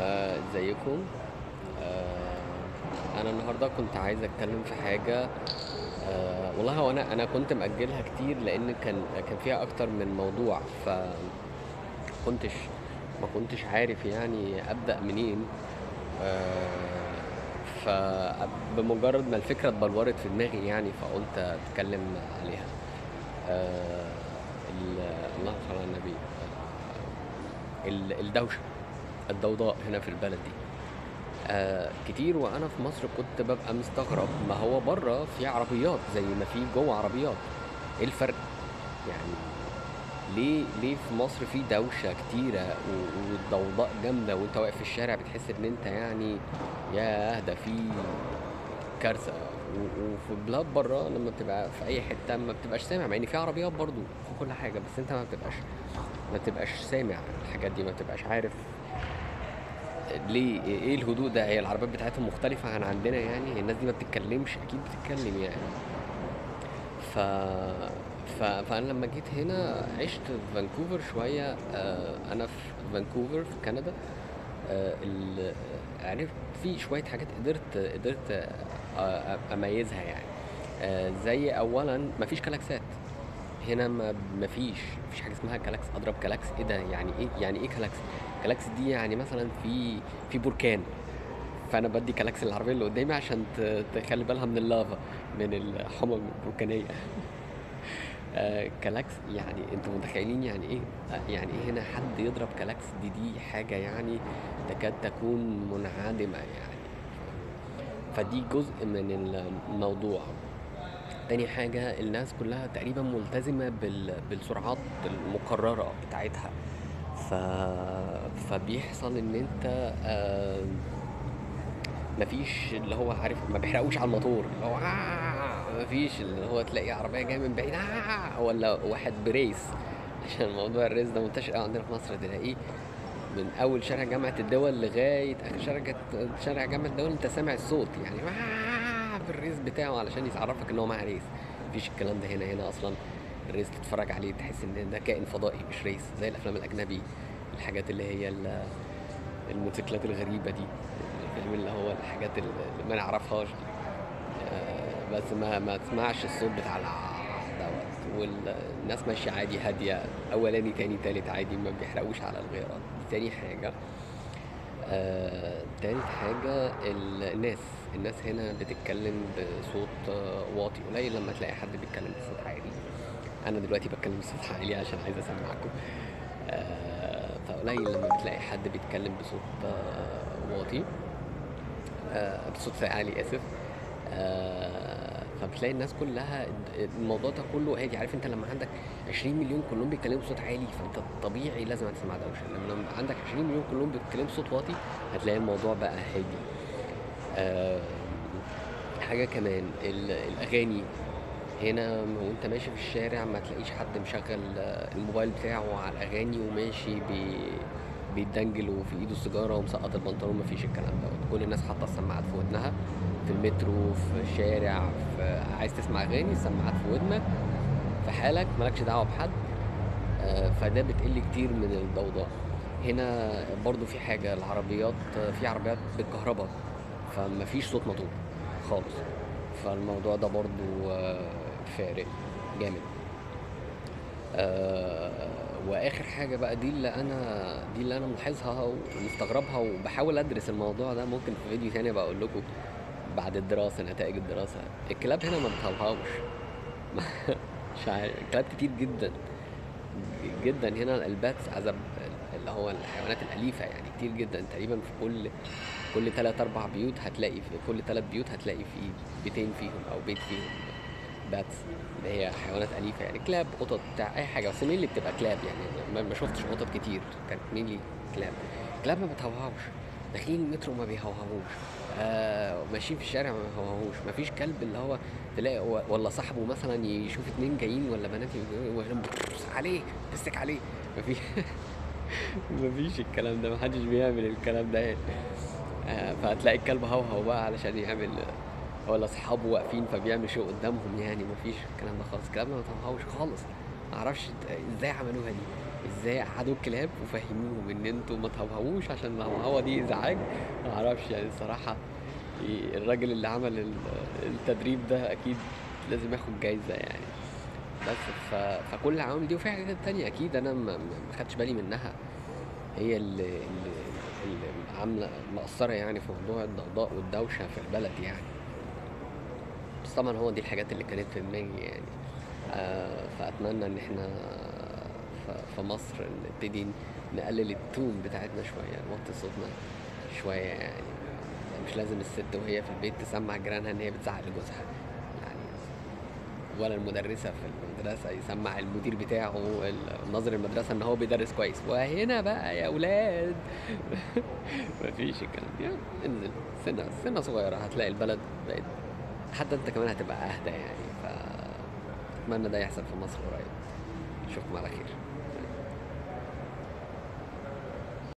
آه، إزيكم؟ آه، أنا النهارده كنت عايز أتكلم في حاجة آه، والله هو أنا أنا كنت مأجلها كتير لأن كان كان فيها أكتر من موضوع ف كنتش ما كنتش عارف يعني أبدأ منين آه، فبمجرد ما الفكرة اتبلورت في دماغي يعني فقلت أتكلم عليها. آه، ال- اللهم صل على النبي. آه، ال- الدوشة. الضوضاء هنا في البلد دي. آه كتير وأنا في مصر كنت ببقى مستغرب ما هو بره في عربيات زي ما في جوه عربيات. إيه الفرق؟ يعني ليه ليه في مصر في دوشة كتيرة والضوضاء جامدة وأنت واقف في الشارع بتحس إن أنت يعني ياه ده في كارثة. وفي بلاد بره لما بتبقى في أي حتة ما بتبقاش سامع مع إن في عربيات برضو في كل حاجة بس أنت ما بتبقاش ما بتبقاش سامع الحاجات دي ما بتبقاش عارف ليه؟ إيه الهدوء ده؟ هي العربيات بتاعتهم مختلفة عن عندنا يعني؟ الناس دي ما بتتكلمش؟ أكيد بتتكلم يعني. ف... ف... فأنا لما جيت هنا عشت في فانكوفر شوية. آه، أنا في فانكوفر في كندا. آه، ال... عرفت في شوية حاجات قدرت قدرت آه، أميزها يعني. آه، زي اولا مفيش كلاكسات. هنا ما مفيش مفيش حاجة اسمها كلاكس أضرب كلاكس إيه ده؟ يعني إيه؟ يعني إيه كلاكس كلاكس دي يعني مثلا في في بركان. فأنا بدي كلاكس للعربيه اللي قدامي عشان تخلي بالها من اللافا من الحمم البركانية. آه كلاكس يعني أنتوا متخيلين يعني إيه؟ آه، يعني إيه هنا حد يضرب كلاكس دي دي حاجة يعني تكاد تكون منعدمة يعني. فدي جزء من الموضوع. تاني حاجة الناس كلها تقريبا ملتزمة بال... بالسرعات المقررة بتاعتها. ف... فبيحصل إن أنت. مفيش اللي هو عارف ما بيحرقوش على الموتور. اللي هو آه... مفيش اللي هو تلاقي عربية جاية من بعيد آه... ولا واحد بريس. عشان موضوع الريس ده منتشر قوي عندنا في مصر تلاقيه من أول شارع جامعة الدول لغاية آخر شارع شارع جامعة الدول أنت سامع الصوت يعني. آه بال race بتاعه علشان يعرفك إن هو معاه race. مفيش الكلام ده هنا هنا أصلا ال race تتفرج عليه تحس إن ده كائن فضائي مش race زي الأفلام الأجنبي الحاجات اللي هي ال- الموتوسيكلات الغريبة دي اللي هو الحاجات اللي ما نعرفهاش دي. آه، بس ما ما تسمعش الصوت بتاع دوت. والناس ماشية عادي هادية. أولاني تاني تالت عادي ما بيحرقوش على الغيرات. دي تاني حاجة تالت حاجة ال- الناس. الناس هنا بتتكلم بصوت واطي قليل لما تلاقي حد بيتكلم بصوت عالي. أنا دلوقتي بتكلم بصوت عالي عشان عايز أسمعكم. آه، فقليل لما بتلاقي حد بيتكلم بصوت آه، واطي. آه، بصوت عالي آه، فبتلاقي الناس كلها الموضوع ده كله هادي عارف أنت لما عندك 20 مليون كلهم بيتكلموا بصوت عالي فأنت طبيعي لازم هتسمع دوشه لما عندك 20 مليون كلهم بيتكلموا بصوت واطي هتلاقي الموضوع بقى هادي آه، حاجة كمان ال- الأغاني. هنا وأنت ماشي في الشارع ما تلاقيش حد مشغل الموبايل بتاعه على الأغاني وماشي بي بيدنجل وفي إيده السيجارة ومسقط البنطلون مفيش الكلام دوت. كل الناس حاطة السماعات في ودنها في المترو في الشارع في عايز تسمع أغاني السماعات في ودنك. في حالك مالكش دعوة بحد. آه، فده بتقل كتير من الضوضاء. هنا برضو في حاجة العربيات في عربيات بالكهرباء فمفيش صوت موتور خالص. فالموضوع ده برضو آه، فارق جامد. آه، واخر حاجة بقى دي اللي أنا دي اللي أنا ملاحظها ومستغربها وبحاول ادرس الموضوع ده. ممكن في فيديو تاني بقى أقول لكم بعد الدراسه نتائج الدراسه. الكلاب هنا ما بتهوهوش مش عارف. كلاب كتير جدا. جدا هنا ال pets عزب اللي هو الحيوانات الأليفة يعني كتير جدا. تقريبا في كل كل تلات أربع بيوت هتلاقي في كل تلات بيوت هتلاقي في بيتين فيهم أو بيت فيهم. pets اللي هي حيوانات أليفة يعني كلاب قطط بتاع أي حاجة. بس mainly اللي بتبقى كلاب يعني؟ ما- ما شفتش قطط كتير. كانت main كلاب؟ كلاب ما بتهوهوش. داخلين المترو ما بيهوهوش آه ماشيين في الشارع ما بيهوهوش مفيش كلب اللي هو تلاقي ولا صاحبه مثلا يشوف اتنين جايين ولا بنات ويقول عليه تسك عليه. مفيش مفيش الكلام ده. محدش بيعمل الكلام ده يعني. آه، فهتلاقي الكلب هوهو بقى علشان يعمل ولا أصحابه واقفين فبيعمل شيء قدامهم يعني مفيش الكلام ده خالص. الكلام ده ما تهوهوش خالص. معرفش إزاي عملوها دي إزاي قعدوا الكلاب وفهموهم إن أنتوا ما تهوهوش عشان الهوهوه دي إزعاج؟ ما أعرفش يعني الصراحة. الراجل اللي عمل ال- التدريب ده أكيد لازم ياخد جايزة يعني. بس ف... فكل العوامل دي وفي حاجات تانية أكيد أنا ما خدتش بالي منها. هي اللي, اللي, عاملة مأثرة يعني في موضوع الضوضاء والدوشة في البلد يعني. طبعا هو دي الحاجات اللي كانت في دماغي يعني. آه فأتمنى إن إحنا في مصر نبتدي نقلل التون بتاعتنا شوية نوطي صوتنا شوية يعني. مش لازم الست وهي في البيت تسمع جيرانها إن هي بتزعق لجوزها. يعني ولا المدرسة في المدرسة يسمع المدير بتاعه ناظر المدرسة إن هو بيدرس كويس. وهنا بقى يا ولاد مفيش الكلام ده. انزل. سنة سنة صغيرة هتلاقي البلد بقت حتى انت كمان هتبقى اهدى يعني فأتمنى ده يحصل في مصر قريب. اشوفكم على خير.